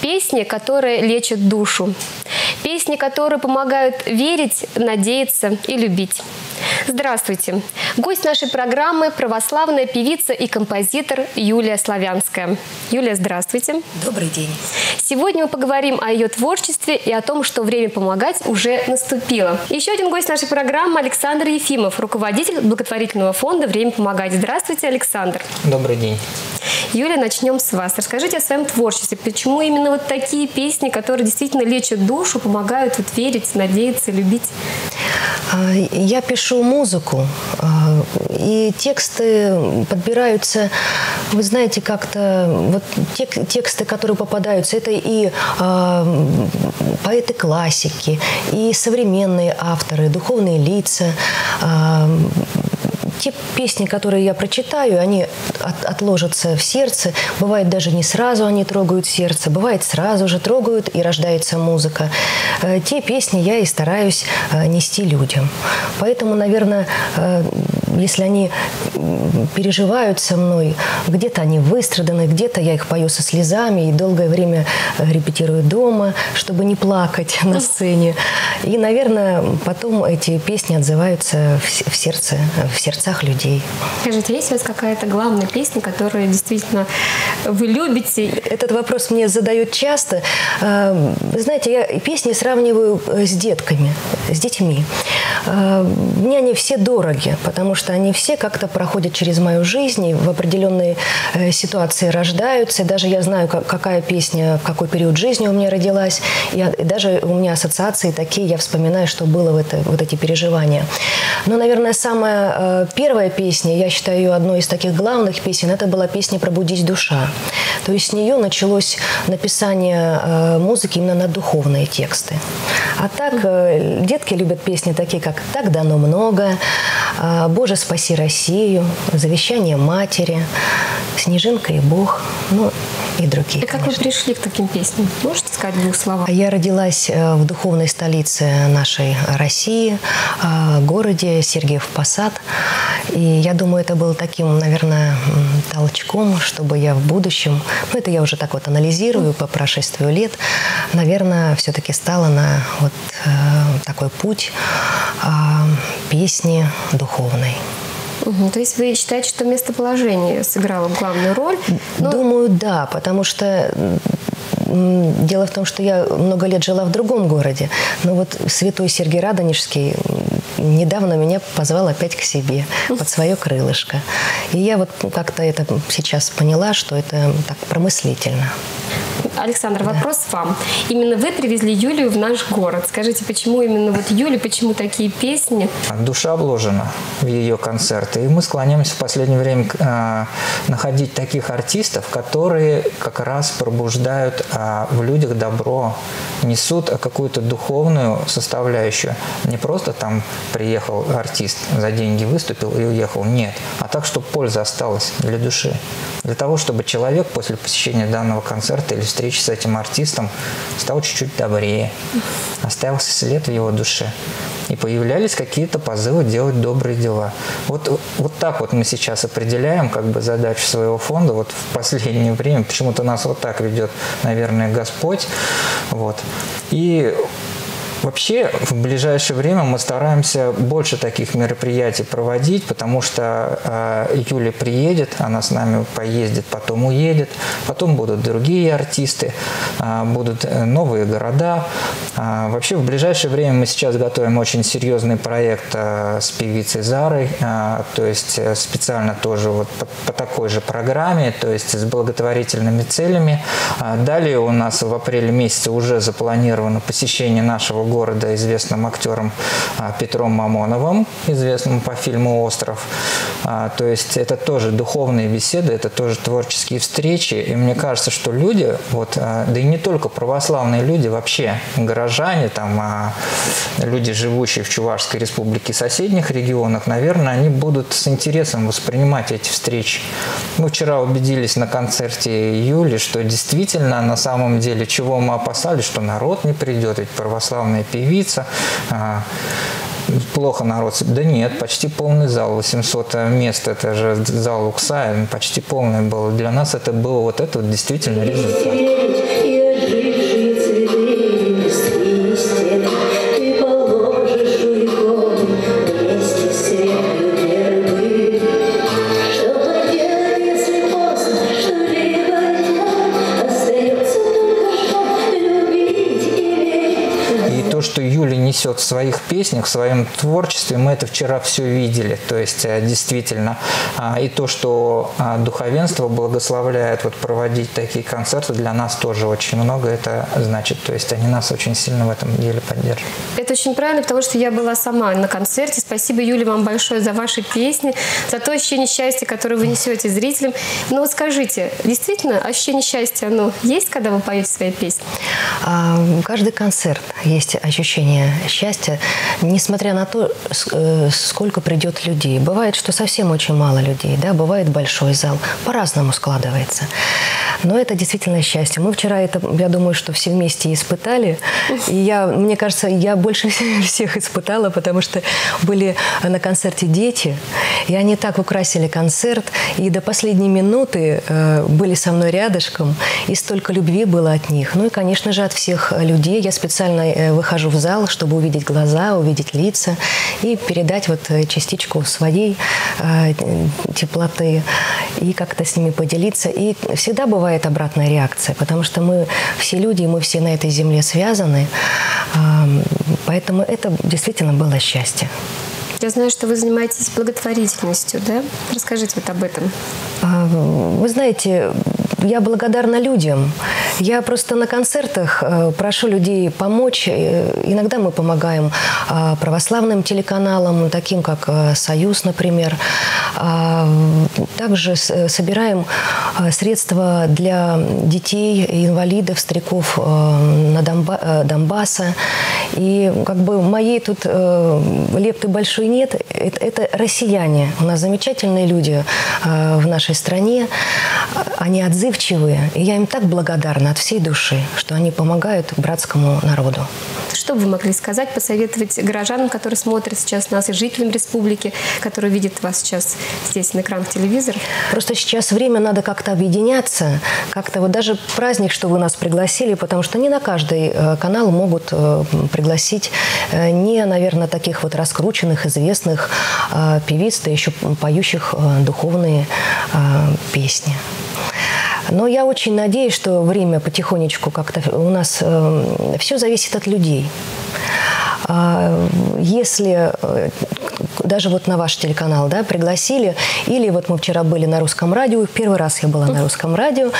Песни, которые лечат душу. Песни, которые помогают верить, надеяться и любить. Здравствуйте! Гость нашей программы – православная певица и композитор Юлия Славянская. Юлия, здравствуйте! Добрый день! Сегодня мы поговорим о ее творчестве и о том, что время помогать уже наступило. Еще один гость нашей программы – Александр Ефимов, руководитель благотворительного фонда «Время помогать». Здравствуйте, Александр! Добрый день! Юлия, начнем с вас. Расскажите о своем творчестве. Почему именно вот такие песни, которые действительно лечат душу, помогают вот верить, надеяться, любить? А, я пишу музыку, а, и тексты подбираются, вы знаете, как-то вот тексты, которые попадаются, это и а, поэты классики, и современные авторы, духовные лица, те песни, которые я прочитаю, они от, отложатся в сердце. Бывает даже не сразу они трогают сердце, бывает сразу же трогают и рождается музыка. Э, те песни я и стараюсь э, нести людям. Поэтому, наверное, э, если они переживают со мной, где-то они выстраданы, где-то я их пою со слезами и долгое время репетирую дома, чтобы не плакать на сцене. И, наверное, потом эти песни отзываются в сердце, в сердцах людей. Скажите, есть у вас какая-то главная песня, которую действительно вы любите? Этот вопрос мне задают часто. Вы знаете, я песни сравниваю с детками, с детьми. А, мне они все дороги, потому что они все как-то проходят через мою жизнь и в определенные э, ситуации рождаются. И даже я знаю, какая песня в какой период жизни у меня родилась. И даже у меня ассоциации такие, я вспоминаю, что было в это, вот эти переживания. Но, наверное, самая э, первая песня, я считаю ее одной из таких главных песен, это была песня «Пробудись душа». То есть с нее началось написание э, музыки именно на духовные тексты. А так, детки любят песни такие, как «Так дано много», «Боже, спаси Россию», «Завещание матери», «Снежинка и Бог», ну и другие. И как конечно. вы пришли к таким песням? Можете сказать в двух словах? Я родилась э, в духовной столице нашей России, э, городе Сергиев Посад. И я думаю, это было таким, наверное, толчком, чтобы я в будущем, ну это я уже так вот анализирую по прошествию лет, наверное, все-таки стала на вот э, такой путь песни духовной. Угу. То есть вы считаете, что местоположение сыграло главную роль? Но... Думаю, да, потому что Дело в том, что я много лет жила в другом городе, но вот святой Сергий Радонежский недавно меня позвал опять к себе под свое крылышко. И я вот как-то это сейчас поняла, что это так промыслительно. Александр, вопрос вам. Именно вы привезли Юлию в наш город. Скажите, почему именно вот Юля, почему такие песни? Душа вложена в ее концерты. И мы склоняемся в последнее время э, находить таких артистов, которые как раз пробуждают э, в людях добро, несут какую-то духовную составляющую. Не просто там приехал артист, за деньги выступил и уехал. Нет. А так, чтобы польза осталась для души. Для того, чтобы человек после посещения данного концерта или встречи с этим артистом стал чуть-чуть добрее, оставился след в его душе. И появлялись какие-то позывы делать добрые дела. Вот, вот так вот мы сейчас определяем как бы задачу своего фонда вот в последнее время. Почему-то нас вот так ведет, наверное, Господь. Вот. И Вообще, в ближайшее время мы стараемся больше таких мероприятий проводить, потому что э, Юля приедет, она с нами поездит, потом уедет, потом будут другие артисты, э, будут новые города. Э, вообще, в ближайшее время мы сейчас готовим очень серьезный проект э, с певицей Зарой, э, то есть э, специально тоже вот по, по такой же программе, то есть с благотворительными целями. Э, далее у нас в апреле месяце уже запланировано посещение нашего города известным актером а, Петром Мамоновым, известным по фильму «Остров». А, то есть это тоже духовные беседы, это тоже творческие встречи. И мне кажется, что люди, вот, а, да и не только православные люди, вообще горожане, там, люди, живущие в Чувашской республике соседних регионах, наверное, они будут с интересом воспринимать эти встречи. Мы вчера убедились на концерте Юли, что действительно на самом деле, чего мы опасались, что народ не придет, ведь православные православная певица. А, плохо народ. Да нет, почти полный зал, 800 мест, это же зал Лукса, почти полный был. Для нас это был вот это вот действительно результат. Несет в своих песнях, в своем творчестве. Мы это вчера все видели. То есть э, действительно а, и то, что а, духовенство благословляет вот проводить такие концерты, для нас тоже очень много это значит. То есть они нас очень сильно в этом деле поддерживают. Это очень правильно, потому что я была сама на концерте. Спасибо, Юля, вам большое за ваши песни, за то ощущение счастья, которое вы несете зрителям. Но вот скажите, действительно, ощущение счастья, оно есть, когда вы поете свои песни? А, каждый концерт есть ощущение счастья, несмотря на то, э, сколько придет людей. Бывает, что совсем очень мало людей, да, бывает большой зал, по-разному складывается. Но это действительно счастье. Мы вчера это, я думаю, что все вместе испытали. И я, мне кажется, я больше всех испытала, потому что были на концерте дети, и они так украсили концерт, и до последней минуты э, были со мной рядышком, и столько любви было от них. Ну и, конечно же, от всех людей. Я специально э, выхожу в зал, чтобы увидеть глаза, увидеть лица и передать вот э, частичку своей теплоты и как-то с ними поделиться. И всегда бывает обратная реакция, потому что мы все люди, мы все на этой земле связаны. Поэтому это действительно было счастье. Я знаю, что вы занимаетесь благотворительностью, да? Расскажите вот об этом. А, вы знаете, я благодарна людям. Я просто на концертах э, прошу людей помочь. Э, иногда мы помогаем а, православным телеканалам, таким как э, «Союз», например. А, также собираем средства для детей, инвалидов, стариков на Донбасса. И как бы моей тут лепты большой нет. Это, россияне. У нас замечательные люди в нашей стране. Они отзывчивые. И я им так благодарна от всей души, что они помогают братскому народу. Что бы вы могли сказать, посоветовать горожанам, которые смотрят сейчас нас, и жителям республики, которые видят вас сейчас здесь на экранах телевизора? Просто сейчас время надо как-то объединяться, как-то вот даже праздник, что вы нас пригласили, потому что не на каждый э, канал могут э, пригласить э, не, наверное, таких вот раскрученных, известных певиц, да еще поющих духовные песни. Но я очень надеюсь, что время потихонечку как-то у нас э, все зависит от людей. А, если э, даже вот на ваш телеканал да, пригласили, или вот мы вчера были на русском радио, первый раз я была на русском радио.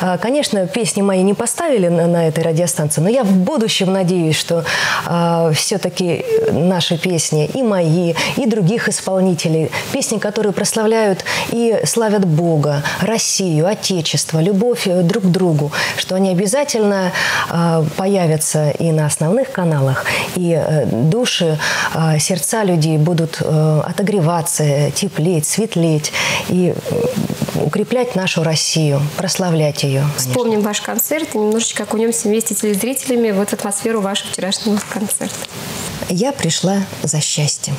А, конечно, песни мои не поставили на, на этой радиостанции, но я в будущем надеюсь, что а, все-таки наши песни, и мои, и других исполнителей, песни, которые прославляют и славят Бога, Россию, Отечество, любовь друг к другу, что они обязательно а, появятся и на основных каналах, и э, души, сердца людей будут Э, отогреваться, теплеть, светлеть и укреплять нашу Россию, прославлять ее. Конечно. Вспомним ваш концерт и немножечко окунемся вместе с телезрителями в атмосферу вашего вчерашнего концерта. Я пришла за счастьем.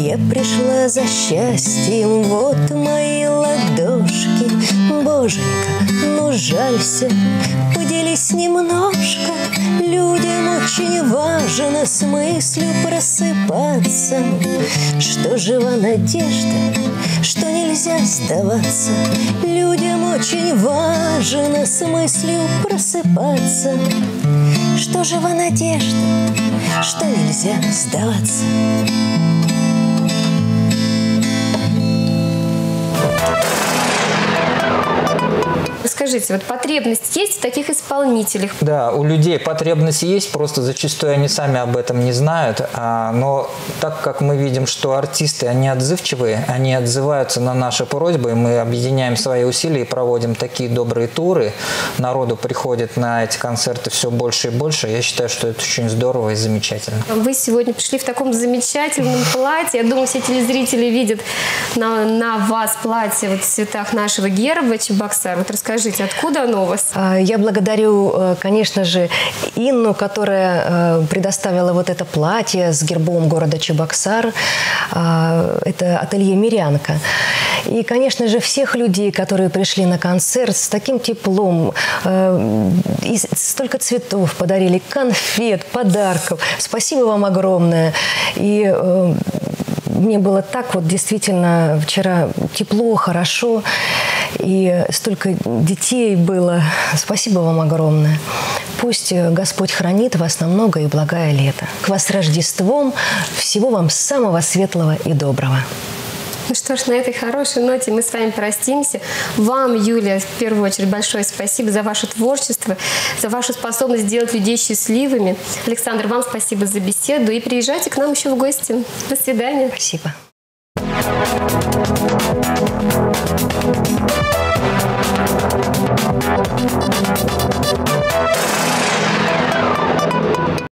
Я пришла за счастьем, вот мои ладошки. Боженька, ну жалься, поделись немножко. Людям очень важно с мыслью просыпаться. Что жива надежда, что нельзя сдаваться. Людям очень важно с мыслью просыпаться. Что жива надежда, что нельзя сдаваться. Скажите, вот потребность есть в таких исполнителях? Да, у людей потребность есть, просто зачастую они сами об этом не знают. А, но так как мы видим, что артисты, они отзывчивые, они отзываются на наши просьбы, мы объединяем свои усилия и проводим такие добрые туры, народу приходит на эти концерты все больше и больше. Я считаю, что это очень здорово и замечательно. Вы сегодня пришли в таком замечательном платье. Я думаю, все телезрители видят на, на вас платье вот в цветах нашего герба Чебоксар. Вот расскажите, расскажите, откуда оно у вас? Я благодарю, э, конечно же, Инну, которая э, предоставила вот это платье с гербом города Чебоксар. А, это ателье «Мирянка». И, конечно же, всех людей, которые пришли на концерт с таким теплом, э, и столько цветов подарили, конфет, подарков. Спасибо вам огромное. И мне было так вот действительно вчера тепло, хорошо, и столько детей было. Спасибо вам огромное. Пусть Господь хранит вас на много и благое лето. К вас Рождеством. Всего вам самого светлого и доброго. Ну что ж, на этой хорошей ноте мы с вами простимся. Вам, Юлия, в первую очередь большое спасибо за ваше творчество, за вашу способность сделать людей счастливыми. Александр, вам спасибо за беседу и приезжайте к нам еще в гости. До свидания. Спасибо.